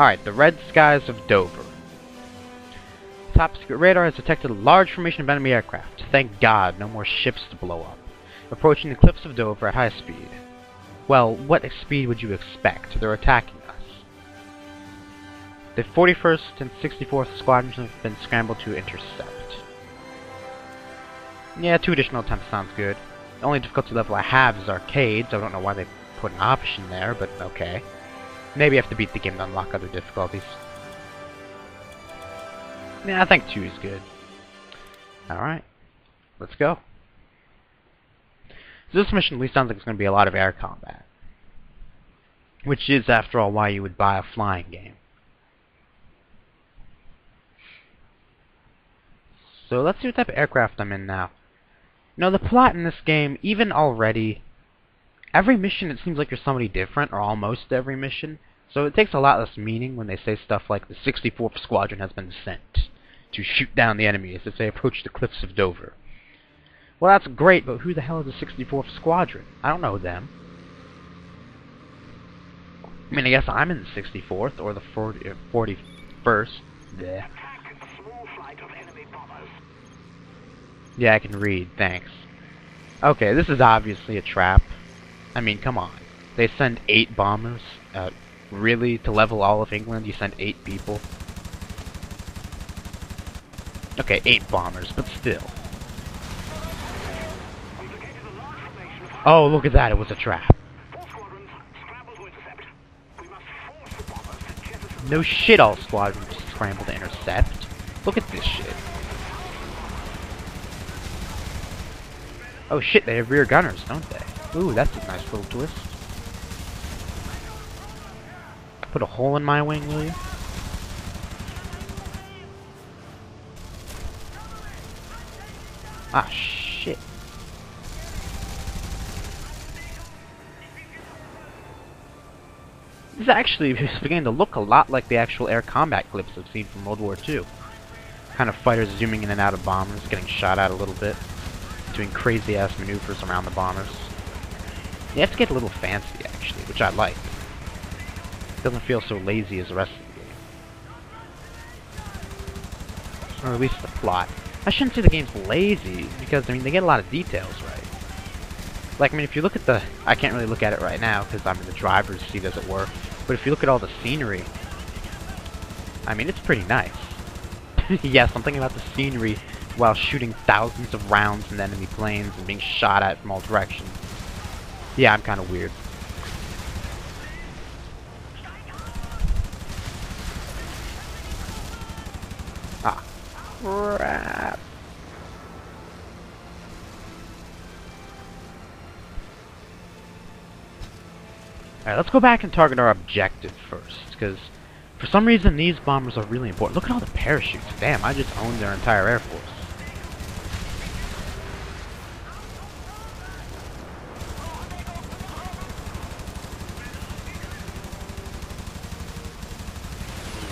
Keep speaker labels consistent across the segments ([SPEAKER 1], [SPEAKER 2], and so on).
[SPEAKER 1] Alright, the red skies of Dover. Top secret radar has detected a large formation of enemy aircraft. Thank God, no more ships to blow up. Approaching the cliffs of Dover at high speed. Well, what speed would you expect? They're attacking us. The 41st and 64th squadrons have been scrambled to intercept. Yeah, two additional attempts sounds good. The only difficulty level I have is arcade, so I don't know why they put an option there, but okay. Maybe I have to beat the game to unlock other difficulties. Yeah, I think 2 is good. Alright. Let's go. So this mission at least sounds like it's going to be a lot of air combat. Which is, after all, why you would buy a flying game. So let's see what type of aircraft I'm in now. You know, the plot in this game, even already, every mission it seems like you're somebody different, or almost every mission. So it takes a lot less meaning when they say stuff like the 64th Squadron has been sent to shoot down the enemies as they approach the cliffs of Dover. Well, that's great, but who the hell is the 64th Squadron? I don't know them. I mean, I guess I'm in the 64th, or the 40, 41st. Blech. Yeah, I can read, thanks. Okay, this is obviously a trap. I mean, come on. They send eight bombers? Uh, really? To level all of England, you send eight people? Okay, eight bombers, but still. Oh, look at that, it was a trap. No shit, all squadrons scramble to intercept. Look at this shit. Oh shit, they have rear gunners, don't they? Ooh, that's a nice little twist. Put a hole in my wing, will you? Ah, shit. This actually is beginning to look a lot like the actual air combat clips I've seen from World War II. Kind of fighters zooming in and out of bombers, getting shot at a little bit, doing crazy-ass maneuvers around the bombers. You have to get a little fancy, actually, which I like. Doesn't feel so lazy as the rest of the game. Or at least the plot. I shouldn't say the game's lazy, because, I mean, they get a lot of details right. Like, I mean, if you look at the... I can't really look at it right now, because I'm in the driver's seat, as it were. But if you look at all the scenery, I mean, it's pretty nice. yeah, something about the scenery while shooting thousands of rounds from enemy planes and being shot at from all directions. Yeah, I'm kind of weird. Ah, crap. Alright, let's go back and target our objective first, because for some reason these bombers are really important. Look at all the parachutes. Damn, I just owned their entire air force.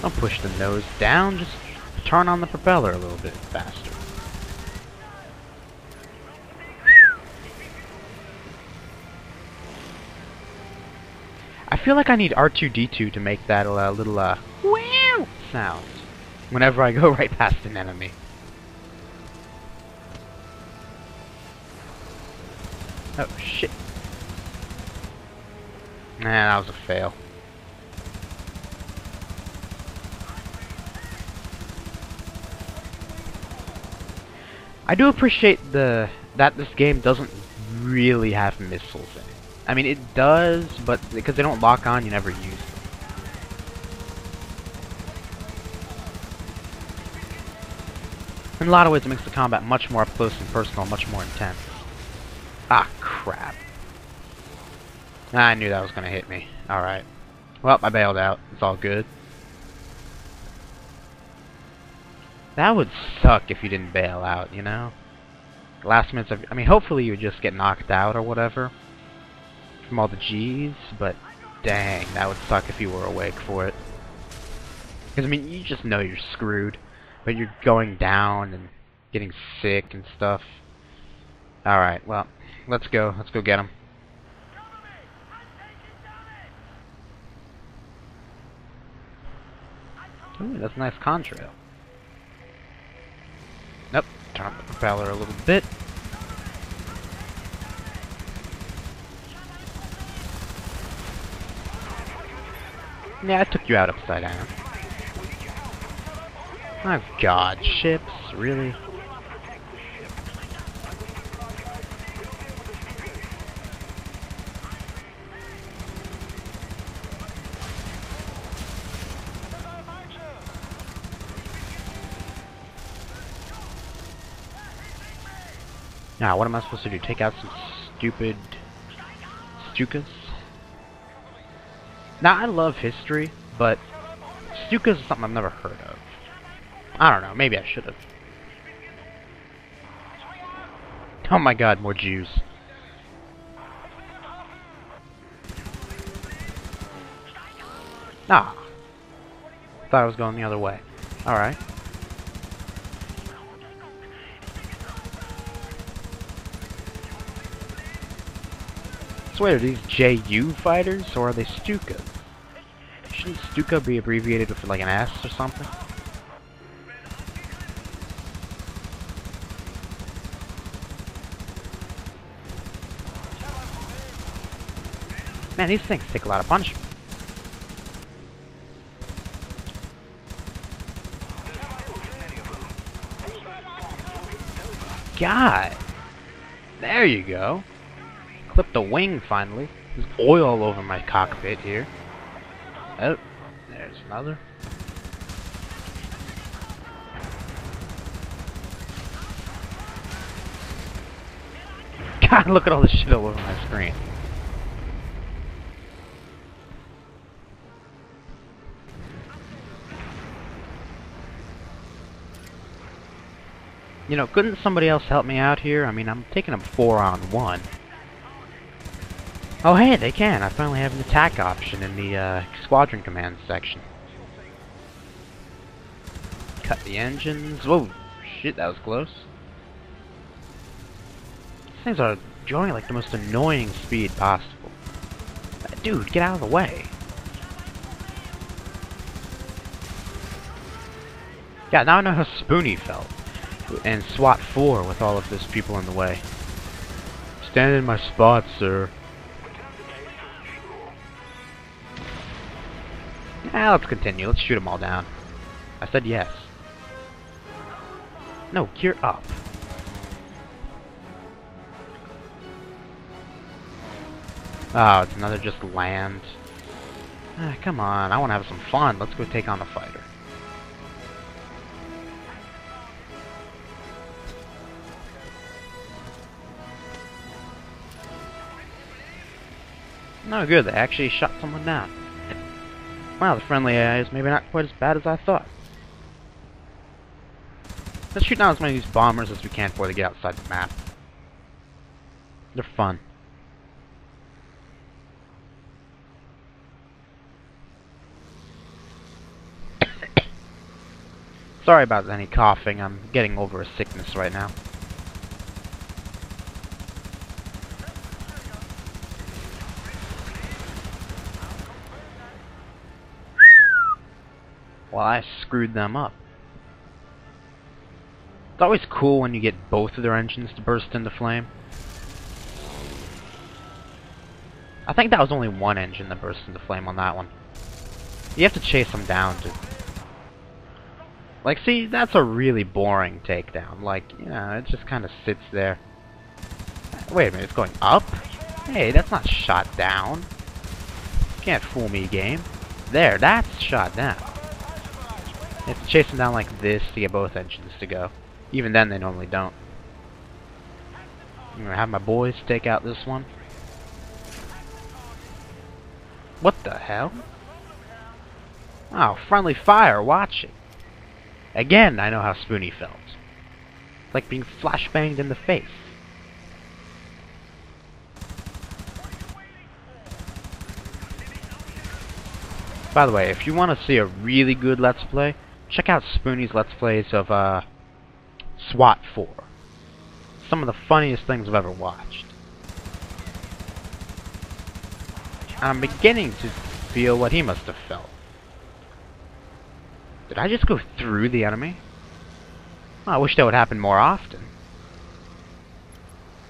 [SPEAKER 1] Don't push the nose down, just turn on the propeller a little bit faster. I feel like I need R2-D2 to make that uh, little, uh, wow sound whenever I go right past an enemy. Oh, shit. Nah, that was a fail. I do appreciate the that this game doesn't really have missiles in it. I mean, it does, but because they don't lock on, you never use them. In a lot of ways, it makes the combat much more up close and personal, much more intense. Ah, crap. I knew that was going to hit me. Alright. Well, I bailed out. It's all good. That would suck if you didn't bail out, you know? Last minutes of... I mean, hopefully you just get knocked out or whatever. From all the G's, but dang, that would suck if you were awake for it. Because, I mean, you just know you're screwed. But you're going down and getting sick and stuff. Alright, well, let's go. Let's go get him. Ooh, that's a nice contrail. Propeller a little bit. Yeah, I took you out upside down. My god, ships, really? Now, what am I supposed to do? Take out some stupid Stukas? Now, I love history, but Stukas is something I've never heard of. I don't know, maybe I should have. Oh my god, more Ju's. Ah. Thought I was going the other way. Alright. So wait, are these JU fighters, or are they Stuka? Shouldn't Stuka be abbreviated with like an S or something? Man, these things take a lot of punishment. God! There you go clip the wing finally. There's oil all over my cockpit here. Oh, there's another. God, look at all this shit all over my screen. You know, couldn't somebody else help me out here? I mean, I'm taking a four on one. Oh hey, they can. I finally have an attack option in the uh, squadron command section. Cut the engines. Whoa, shit, that was close. These things are going like the most annoying speed possible. Dude, get out of the way. Yeah, now I know how Spoony felt. And SWAT 4 with all of those people in the way. Stand in my spot, sir. Ah, let's continue. Let's shoot them all down. I said yes. No, gear up. Oh, it's another just land. Ah, come on. I want to have some fun. Let's go take on the fighter. No good, they actually shot someone down. Wow, the friendly AI is maybe not quite as bad as I thought. Let's shoot down as many of these bombers as we can before they get outside the map. They're fun. Sorry about any coughing, I'm getting over a sickness right now. Well, I screwed them up. It's always cool when you get both of their engines to burst into flame. I think that was only one engine that burst into flame on that one. You have to chase them down to... Like, see, that's a really boring takedown. Like, you know, it just kind of sits there. Wait a minute, it's going up? Hey, that's not shot down. Can't fool me, game. There, that's shot down. You have to chase them down like this to get both engines to go. Even then, they normally don't. I'm gonna have my boys take out this one. What the hell? Oh, friendly fire, watching. Again, I know how Spoony felt. It's like being flashbanged in the face. By the way, if you want to see a really good Let's Play, check out Spoony's Let's Plays of uh, SWAT 4. Some of the funniest things I've ever watched. I'm beginning to feel what he must have felt. Did I just go through the enemy? I wish that would happen more often.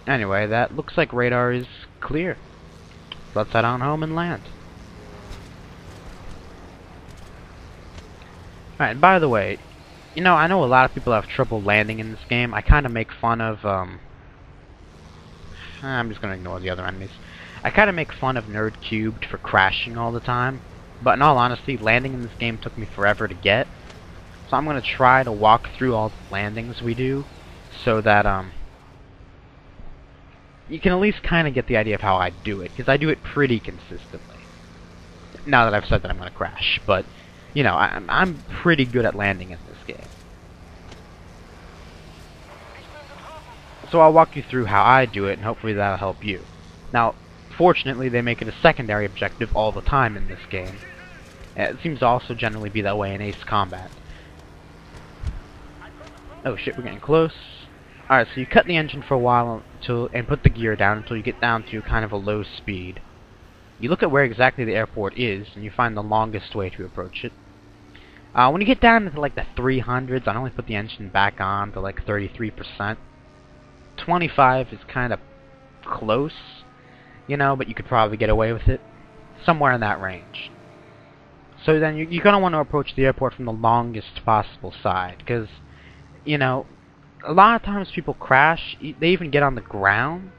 [SPEAKER 1] Anyway, that looks like radar is clear. Let's head on home and land. Alright, by the way, you know, I know a lot of people have trouble landing in this game. I kind of make fun of, um... I'm just gonna ignore the other enemies. I kind of make fun of Nerd Cubed for crashing all the time. But in all honesty, landing in this game took me forever to get. So I'm going to try to walk through all the landings we do so that um you can at least kind of get the idea of how I do it, because I do it pretty consistently. Now that I've said that I'm going to crash, but, you know, I, I'm pretty good at landing in this game. So I'll walk you through how I do it, and hopefully that'll help you. Now, fortunately, they make it a secondary objective all the time in this game. It seems to also generally be that way in Ace Combat. Oh shit, we're getting close. Alright, so you cut the engine for a while until, and put the gear down until you get down to kind of a low speed. You look at where exactly the airport is, and you find the longest way to approach it. Uh, when you get down into like the 300s, I only put the engine back on to like 33%. 25 is kind of close, you know, but you could probably get away with it. Somewhere in that range. So then you, you're going to want to approach the airport from the longest possible side, because you know, a lot of times people crash. They even get on the ground,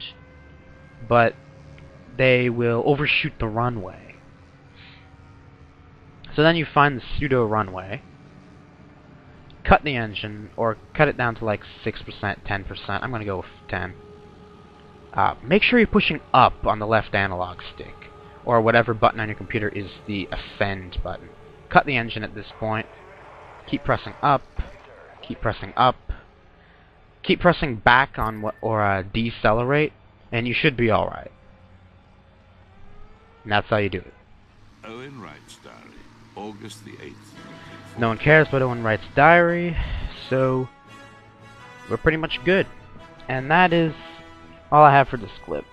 [SPEAKER 1] but they will overshoot the runway. So then you find the pseudo runway, cut the engine, or cut it down to like 6%, 10%. I'm going to go with 10. Uh, make sure you're pushing up on the left analog stick, or whatever button on your computer is the ascend button. Cut the engine at this point. Keep pressing up, keep pressing up, keep pressing back on what or uh, decelerate, and you should be alright. And that's how you do it.
[SPEAKER 2] Owen Wright's diary, August the 8th.
[SPEAKER 1] No one cares about Owen Wright's diary, so we're pretty much good. And that is all I have for this clip.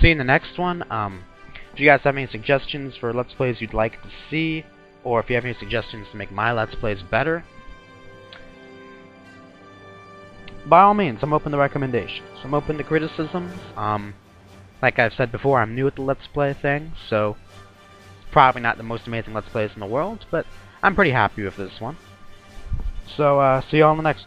[SPEAKER 1] See you in the next one. Um, if you guys have any suggestions for Let's Plays you'd like to see, or if you have any suggestions to make my Let's Plays better, by all means, I'm open to recommendations. I'm open to criticisms. Um, like I've said before, I'm new at the Let's Play thing, so it's probably not the most amazing Let's Plays in the world, but I'm pretty happy with this one. So, uh, see you all in the next